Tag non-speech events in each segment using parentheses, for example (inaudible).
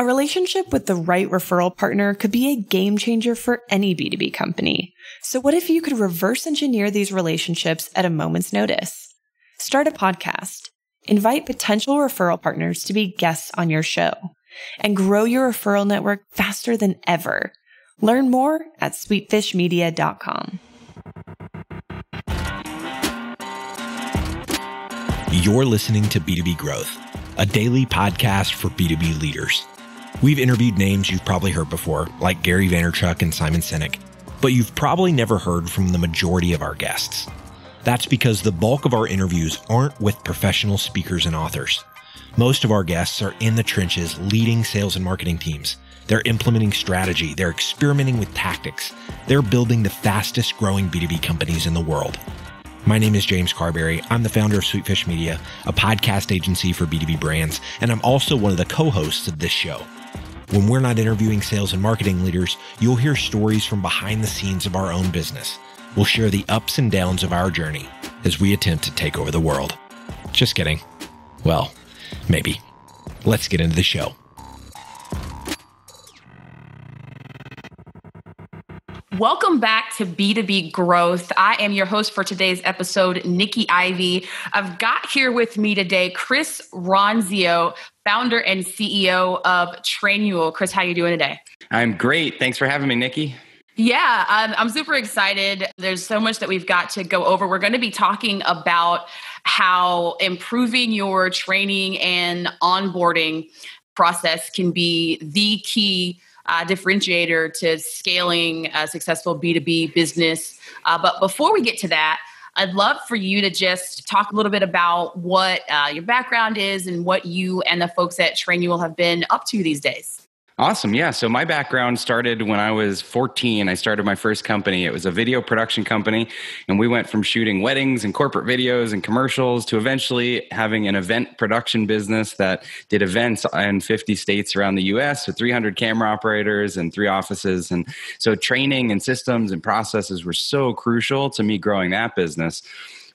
A relationship with the right referral partner could be a game changer for any B2B company. So what if you could reverse engineer these relationships at a moment's notice? Start a podcast, invite potential referral partners to be guests on your show, and grow your referral network faster than ever. Learn more at sweetfishmedia.com. You're listening to B2B Growth, a daily podcast for B2B leaders. We've interviewed names you've probably heard before, like Gary Vaynerchuk and Simon Sinek, but you've probably never heard from the majority of our guests. That's because the bulk of our interviews aren't with professional speakers and authors. Most of our guests are in the trenches leading sales and marketing teams. They're implementing strategy, they're experimenting with tactics, they're building the fastest growing B2B companies in the world. My name is James Carbary. I'm the founder of Sweetfish Media, a podcast agency for B2B brands, and I'm also one of the co hosts of this show. When we're not interviewing sales and marketing leaders, you'll hear stories from behind the scenes of our own business. We'll share the ups and downs of our journey as we attempt to take over the world. Just kidding. Well, maybe. Let's get into the show. Welcome back to B2B Growth. I am your host for today's episode, Nikki Ivy. I've got here with me today Chris Ronzio, founder and CEO of Trainual. Chris, how are you doing today? I'm great. Thanks for having me, Nikki. Yeah, I'm, I'm super excited. There's so much that we've got to go over. We're going to be talking about how improving your training and onboarding process can be the key uh, differentiator to scaling a successful B2B business. Uh, but before we get to that, I'd love for you to just talk a little bit about what uh, your background is and what you and the folks at Trainual have been up to these days. Awesome. Yeah. So my background started when I was 14. I started my first company. It was a video production company. And we went from shooting weddings and corporate videos and commercials to eventually having an event production business that did events in 50 states around the US with 300 camera operators and three offices. And so training and systems and processes were so crucial to me growing that business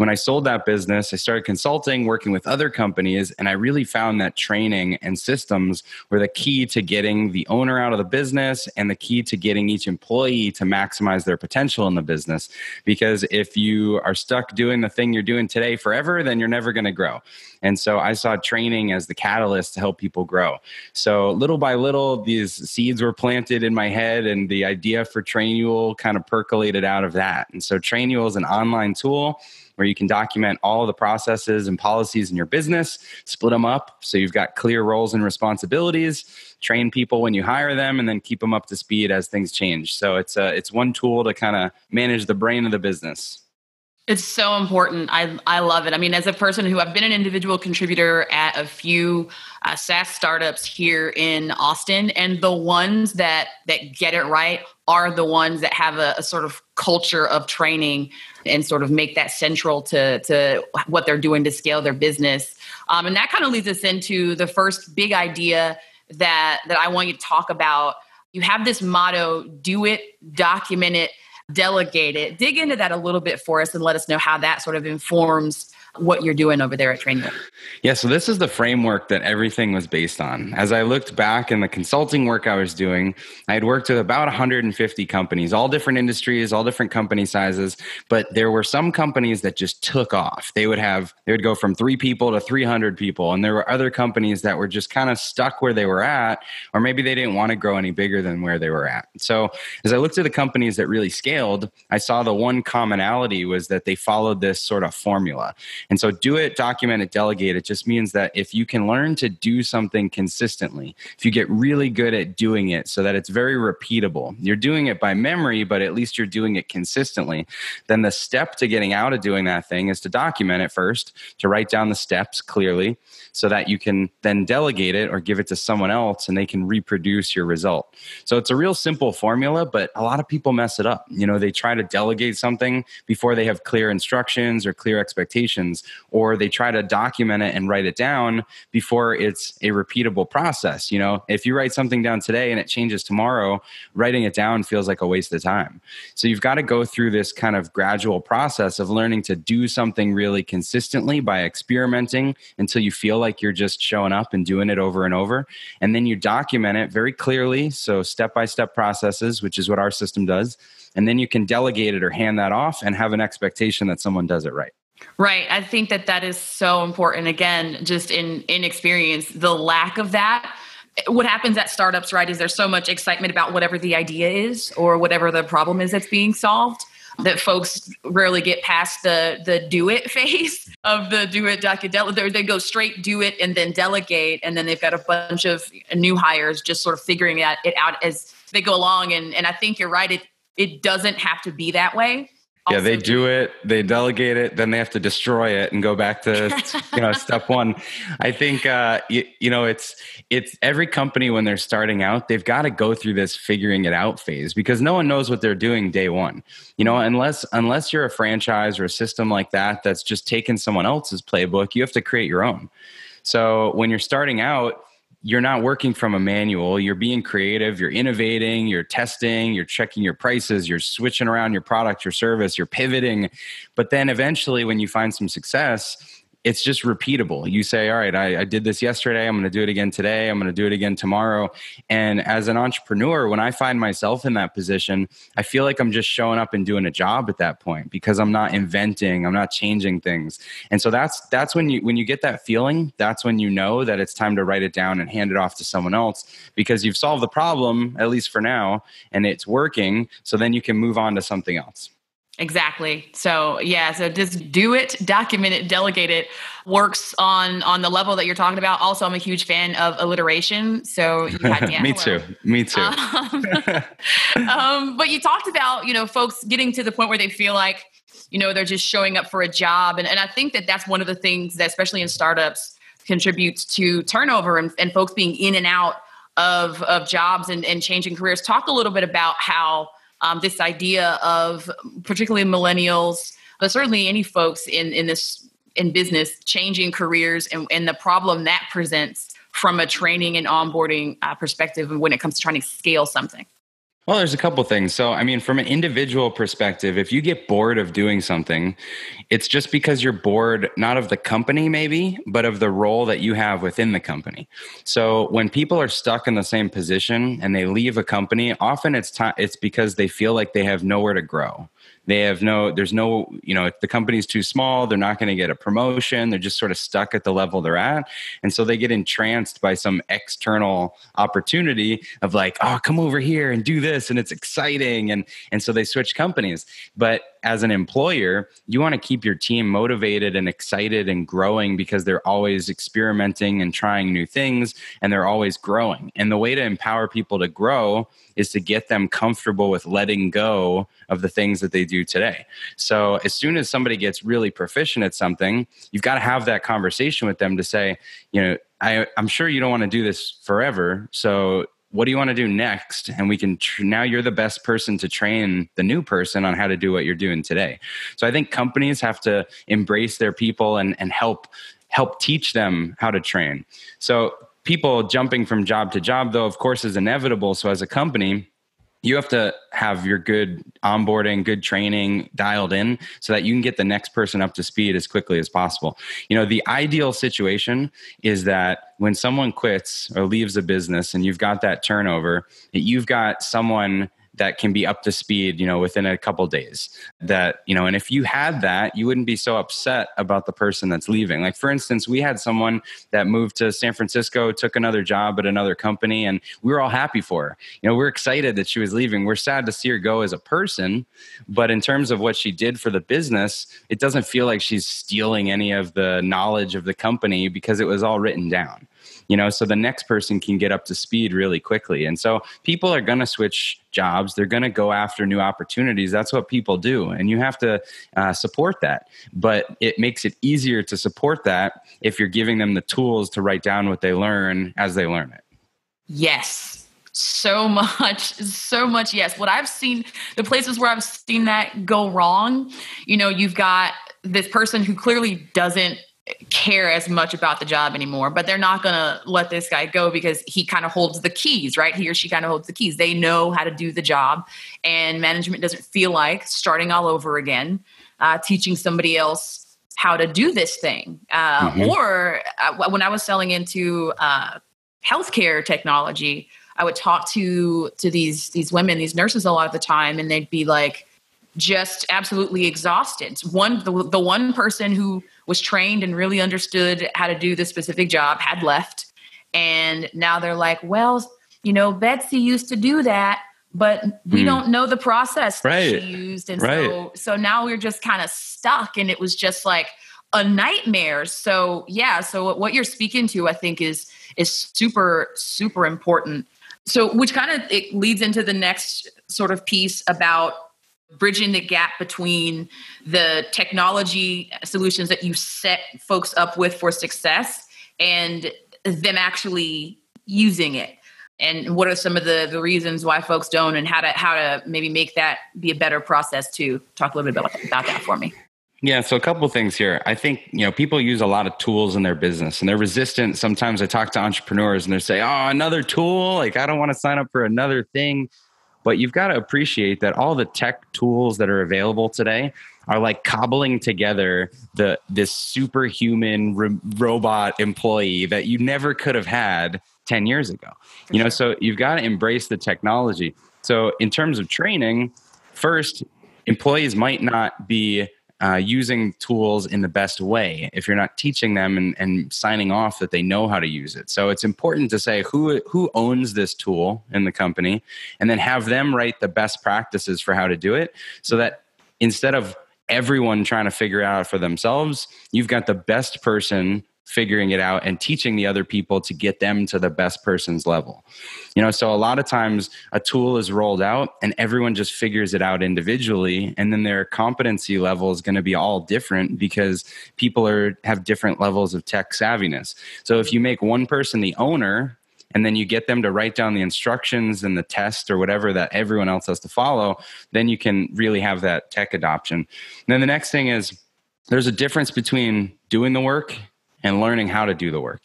when I sold that business, I started consulting, working with other companies, and I really found that training and systems were the key to getting the owner out of the business and the key to getting each employee to maximize their potential in the business. Because if you are stuck doing the thing you're doing today forever, then you're never going to grow. And so I saw training as the catalyst to help people grow. So little by little, these seeds were planted in my head, and the idea for Trainual kind of percolated out of that. And so Trainual is an online tool where you can document all the processes and policies in your business, split them up so you've got clear roles and responsibilities, train people when you hire them, and then keep them up to speed as things change. So it's a, it's one tool to kind of manage the brain of the business. It's so important. I I love it. I mean, as a person who I've been an individual contributor at a few uh, SaaS startups here in Austin, and the ones that that get it right are the ones that have a, a sort of culture of training and sort of make that central to to what they're doing to scale their business. Um, and that kind of leads us into the first big idea that that I want you to talk about. You have this motto: "Do it, document it." Delegate it. Dig into that a little bit for us and let us know how that sort of informs what you're doing over there at Trainual. Yeah, so this is the framework that everything was based on. As I looked back in the consulting work I was doing, I had worked with about 150 companies, all different industries, all different company sizes, but there were some companies that just took off. They would have they would go from 3 people to 300 people, and there were other companies that were just kind of stuck where they were at or maybe they didn't want to grow any bigger than where they were at. So, as I looked at the companies that really scaled, I saw the one commonality was that they followed this sort of formula. And so do it, document it, delegate. It just means that if you can learn to do something consistently, if you get really good at doing it so that it's very repeatable, you're doing it by memory, but at least you're doing it consistently, then the step to getting out of doing that thing is to document it first, to write down the steps clearly so that you can then delegate it or give it to someone else and they can reproduce your result. So it's a real simple formula, but a lot of people mess it up. You know, they try to delegate something before they have clear instructions or clear expectations happens or they try to document it and write it down before it's a repeatable process you know? If you write something down today and it changes tomorrow writing it down feels like a waste of time. So you've got to go through this kind of gradual process of learning to do something really consistently by experimenting until you feel like you're just showing up and doing it over and over and then you document it very clearly so step by step processes which is what our system does and then you can delegate it or hand that off and have an expectation that someone does it right Right. I think that that is so important. Again, just in in experience, the lack of that. What happens at startups, right, is there's so much excitement about whatever the idea is or whatever the problem is that's being solved that folks rarely get past the the do it (laughs) phase of the do it delegate. They go straight do it and then delegate, and then they've got a bunch of new hires just sort of figuring it out as they go along. And and I think you're right. It it doesn't have to be that way yeah they do it they delegate it then they have to destroy it and go back to (laughs) you know step one. I think uh, you, you, know it's it's every company when they're starting out they've got to go through this figuring it out phase because no one knows what they're doing day one. You know unless unless you're a franchise or a system like that that's just taken someone else's playbook you have to create your own. So when you're starting out you're not working from a manual. You're being creative, you're innovating, you're testing, you're checking your prices, you're switching around your product, your service, you're pivoting. But then eventually, when you find some success, it's just repeatable. You say, all right, I, I did this yesterday. I'm going to do it again today. I'm going to do it again tomorrow. And as an entrepreneur, when I find myself in that position, I feel like I'm just showing up and doing a job at that point because I'm not inventing, I'm not changing things. And so that's that's when you when you get that feeling, that's when you know that it's time to write it down and hand it off to someone else because you've solved the problem at least for now and it's working. So then you can move on to something else. Exactly. So yeah, so just do it, document it, delegate it. Works on on the level that you're talking about. Also, I'm a huge fan of alliteration. So me (laughs) too. Me too. Um, (laughs) um, but you talked about you know folks getting to the point where they feel like you know they're just showing up for a job, and and I think that that's one of the things that especially in startups contributes to turnover and, and folks being in and out of of jobs and, and changing careers. Talk a little bit about how um, this idea of particularly millennials, but certainly any folks in in this in business changing careers and, and the problem that presents from a training and onboarding uh, perspective when it comes to trying to scale something. Well, there's a couple things. So, I mean, from an individual perspective, if you get bored of doing something, it's just because you're bored, not of the company, maybe, but of the role that you have within the company. So, when people are stuck in the same position and they leave a company, often it's time, it's because they feel like they have nowhere to grow they have no there's no you know the company's too small they're not going to get a promotion. They're just sort of stuck at the level they're at. And so they get entranced by some external opportunity of like oh come over here and do this and it's exciting. And and so they switch companies. But as an employer, you want to keep your team motivated and excited and growing because they're always experimenting and trying new things and they're always growing. And the way to empower people to grow is to get them comfortable with letting go of the things that they do today. So as soon as somebody gets really proficient at something, you've got to have that conversation with them to say, you know, I, I'm sure you don't want to do this forever. So what do you want to do next? And we can tr- now you're the best person to train the new person on how to do what you're doing today. So i think companies have to embrace their people and, and help help teach them how to train. So people jumping from job to job though of course is inevitable. So as a company you have to have your good onboarding, good training dialed in so that you can get the next person up to speed as quickly as possible. You know, the ideal situation is that when someone quits or leaves a business and you've got that turnover, that you've got someone that can be up to speed, you know, within a couple days. That, you know, and if you had that, you wouldn't be so upset about the person that's leaving. Like for instance, we had someone that moved to San Francisco, took another job at another company, and we were all happy for her. You know, we're excited that she was leaving. We're sad to see her go as a person, but in terms of what she did for the business, it doesn't feel like she's stealing any of the knowledge of the company because it was all written down you know so the next person can get up to speed really quickly. And so people are going to switch jobs. They're going to go after new opportunities. That's what people do and you have to uh, support that. But it makes it easier to support that if you're giving them the tools to write down what they learn as they learn it. Yes. So much so much yes. What i've seen the places where i've seen that go wrong you know you've got this person who clearly doesn't care as much about the job anymore but they're not going to let this guy go because he kind of holds the keys right he or she kind of holds the keys they know how to do the job and management doesn't feel like starting all over again uh, teaching somebody else how to do this thing uh, mm-hmm. or uh, when i was selling into uh, healthcare technology i would talk to to these these women these nurses a lot of the time and they'd be like just absolutely exhausted. One, the, the one person who was trained and really understood how to do the specific job had left. And now they're like, well, you know, Betsy used to do that, but we mm. don't know the process right. she used. And right. so, so now we're just kind of stuck. And it was just like a nightmare. So yeah. So what you're speaking to, I think is, is super, super important. So, which kind of it leads into the next sort of piece about bridging the gap between the technology solutions that you set folks up with for success and them actually using it and what are some of the, the reasons why folks don't and how to how to maybe make that be a better process to talk a little bit about, about that for me yeah, so a couple things here. I think, you know, people use a lot of tools in their business and they're resistant. Sometimes I talk to entrepreneurs and they say, "Oh, another tool? Like I don't want to sign up for another thing." But you've got to appreciate that all the tech tools that are available today are like cobbling together the this superhuman re- robot employee that you never could have had 10 years ago. You know, so you've got to embrace the technology. So in terms of training, first employees might not be uh, using tools in the best way if you're not teaching them and, and signing off that they know how to use it. So it's important to say who who owns this tool in the company, and then have them write the best practices for how to do it, so that instead of everyone trying to figure out for themselves, you've got the best person figuring it out and teaching the other people to get them to the best person's level. You know, so a lot of times a tool is rolled out and everyone just figures it out individually and then their competency level is going to be all different because people are have different levels of tech savviness. So if you make one person the owner and then you get them to write down the instructions and the test or whatever that everyone else has to follow, then you can really have that tech adoption. And then the next thing is there's a difference between doing the work and learning how to do the work.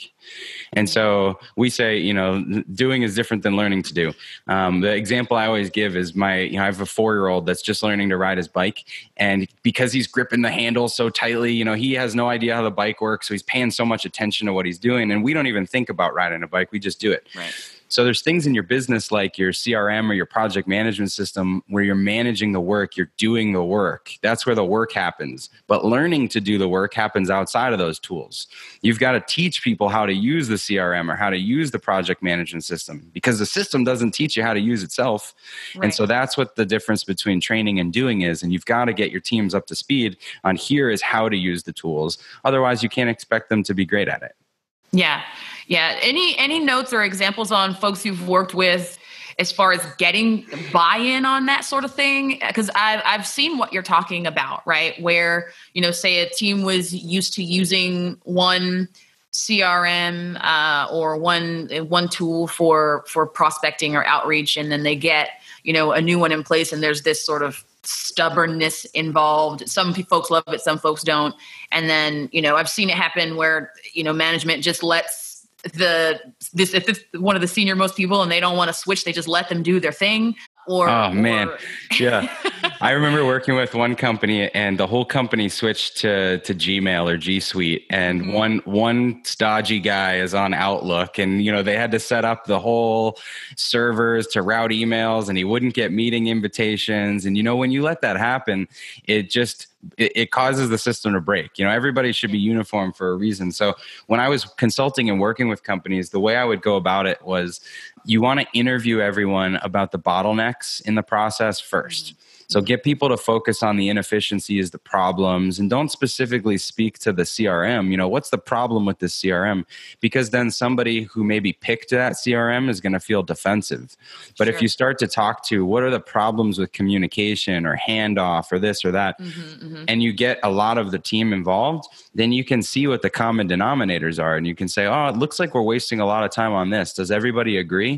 And so we say, you know, doing is different than learning to do. Um, the example I always give is my, you know, I have a four year old that's just learning to ride his bike. And because he's gripping the handle so tightly, you know, he has no idea how the bike works. So he's paying so much attention to what he's doing. And we don't even think about riding a bike, we just do it. Right. So there's things in your business like your CRM or your project management system where you're managing the work, you're doing the work. That's where the work happens. But learning to do the work happens outside of those tools. You've got to teach people how to use the CRM or how to use the project management system because the system doesn't teach you how to use itself. Right. And so that's what the difference between training and doing is. And you've got to get your teams up to speed on here is how to use the tools. Otherwise, you can't expect them to be great at it. Yeah. Yeah. Any any notes or examples on folks you've worked with as far as getting buy-in on that sort of thing? Because I've I've seen what you're talking about, right? Where you know, say a team was used to using one CRM uh, or one one tool for for prospecting or outreach, and then they get you know a new one in place, and there's this sort of stubbornness involved. Some folks love it, some folks don't. And then, you know, I've seen it happen where, you know, management just lets the this if it's one of the senior most people and they don't want to switch, they just let them do their thing. Or oh man, yeah. (laughs) I remember working with one company, and the whole company switched to to Gmail or G Suite, and mm-hmm. one one stodgy guy is on Outlook, and you know they had to set up the whole servers to route emails, and he wouldn't get meeting invitations, and you know when you let that happen, it just it, it, causes the system to break. You know, everybody should be uniform for a reason. So when I was consulting and working with companies, the way I would go about it was you want to interview everyone about the bottlenecks in the process first. So get people to focus on the inefficiencies, the problems, and don't specifically speak to the CRM. You know, what's the problem with this CRM? Because then somebody who maybe picked that CRM is going to feel defensive. But sure. if you start to talk to what are the problems with communication or handoff or this or that, mm-hmm, mm-hmm. and you get a lot of the team involved, then you can see what the common denominators are. And you can say, oh, it looks like we're wasting a lot of time on this. Does everybody agree?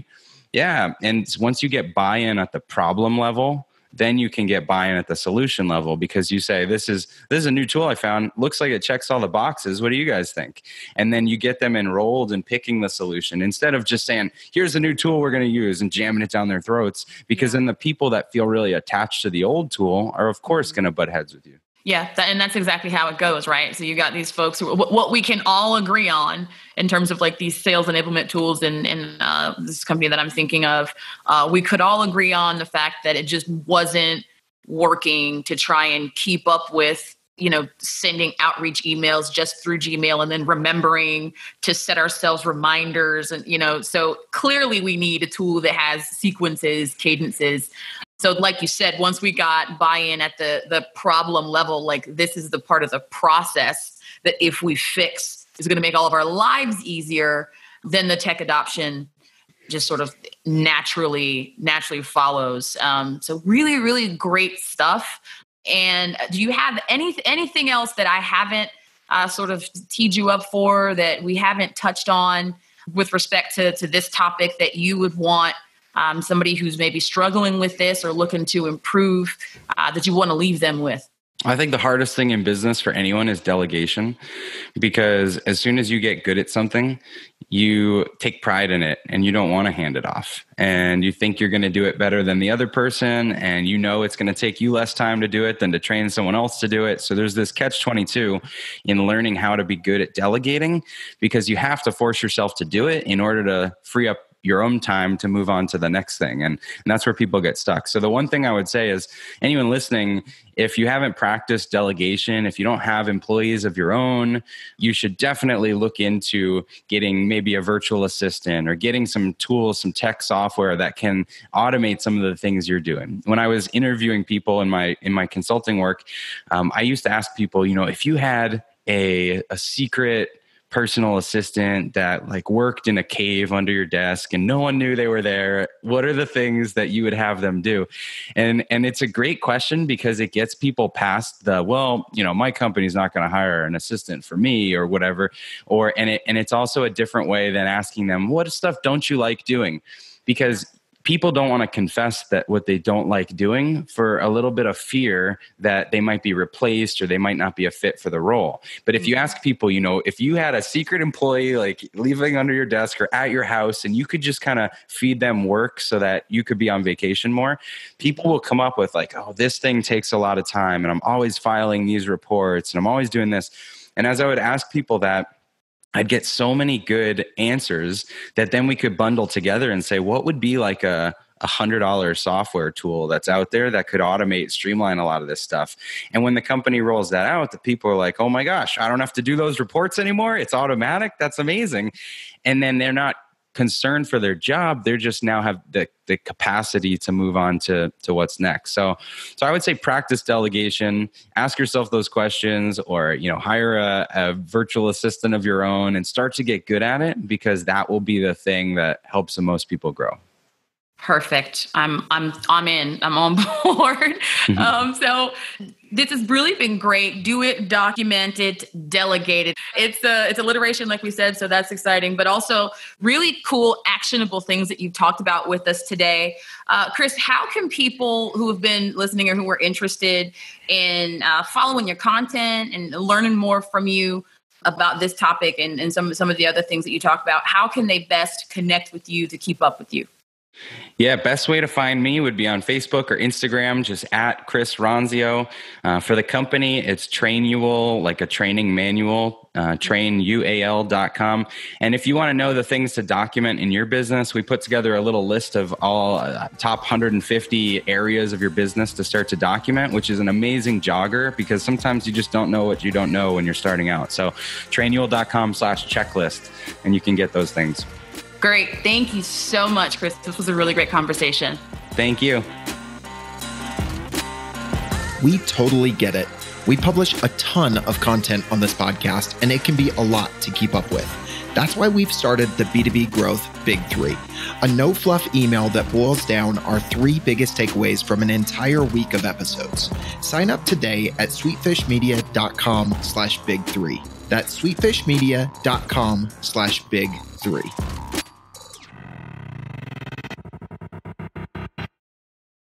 Yeah. And once you get buy in at the problem level, then you can get buy-in at the solution level because you say this is this is a new tool i found. Looks like it checks all the boxes. What do you guys think? And then you get them enrolled in picking the solution. Instead of just saying here's a new tool we're going to use and jamming it down their throats because then the people that feel really attached to the old tool are of course going to butt heads with you yeah, that, and that's exactly how it goes, right? So you got these folks who what we can all agree on in terms of like these sales enablement tools in in uh, this company that I'm thinking of. Uh, we could all agree on the fact that it just wasn't working to try and keep up with you know sending outreach emails just through gmail and then remembering to set ourselves reminders and you know so clearly we need a tool that has sequences cadences so like you said once we got buy-in at the the problem level like this is the part of the process that if we fix is going to make all of our lives easier then the tech adoption just sort of naturally naturally follows. Um, so really really great stuff. And do you have any anything else that i haven't uh, sort of teed you up for that we haven't touched on with respect to, to this topic that you would want um, somebody who's maybe struggling with this or looking to improve uh, that you want to leave them with? I think the hardest thing in business for anyone is delegation because as soon as you get good at something, you take pride in it and you don't want to hand it off. And you think you're going to do it better than the other person. And you know it's going to take you less time to do it than to train someone else to do it. So there's this catch 22 in learning how to be good at delegating because you have to force yourself to do it in order to free up your own time to move on to the next thing. And, and that's where people get stuck. So the one thing I would say is anyone listening, if you haven't practiced delegation, if you don't have employees of your own, you should definitely look into getting maybe a virtual assistant or getting some tools, some tech software that can automate some of the things you're doing. When I was interviewing people in my in my consulting work, um, I used to ask people, you know, if you had a, a secret personal assistant that like worked in a cave under your desk and no one knew they were there what are the things that you would have them do? And and it's a great question because it gets people past the well you know my company's not going to hire an assistant for me or whatever or and it and it's also a different way than asking them what stuff don't you like doing? Because people don't want to confess that what they don't like doing for a little bit of fear that they might be replaced or they might not be a fit for the role. But if you mm-hmm. ask people, you know, if you had a secret employee like living under your desk or at your house and you could just kind of feed them work so that you could be on vacation more, people will come up with like, oh, this thing takes a lot of time and I'm always filing these reports and I'm always doing this. And as I would ask people that, I'd get so many good answers that then we could bundle together and say, what would be like a a hundred dollar software tool that's out there that could automate, streamline a lot of this stuff. And when the company rolls that out, the people are like, oh my gosh, I don't have to do those reports anymore. It's automatic. That's amazing. And then they're not concerned for their job they're just now have the, the capacity to move on to to what's next so so i would say practice delegation ask yourself those questions or you know hire a, a virtual assistant of your own and start to get good at it because that will be the thing that helps the most people grow Perfect. I'm I'm I'm in. I'm on (laughs) board. Mm-hmm. Um, so this has really been great. Do it, document it, delegate it. It's a it's alliteration, like we said, so that's exciting. But also really cool, actionable things that you've talked about with us today. Uh, Chris, how can people who have been listening or who are interested in uh, following your content and learning more from you? about this topic and, and some some of the other things that you talk about how can they best connect with you to keep up with you yeah, best way to find me would be on Facebook or Instagram, just at Chris Ronzio. Uh, for the company, it's Trainual, like a training manual, uh, trainual.com. And if you want to know the things to document in your business, we put together a little list of all uh, top 150 areas of your business to start to document, which is an amazing jogger because sometimes you just don't know what you don't know when you're starting out. So trainual.com slash checklist, and you can get those things. Great. Thank you so much, Chris. This was a really great conversation. Thank you. We totally get it. We publish a ton of content on this podcast, and it can be a lot to keep up with. That's why we've started the B2B Growth Big Three, a no fluff email that boils down our three biggest takeaways from an entire week of episodes. Sign up today at sweetfishmedia.com slash big three. That's sweetfishmedia.com slash big three.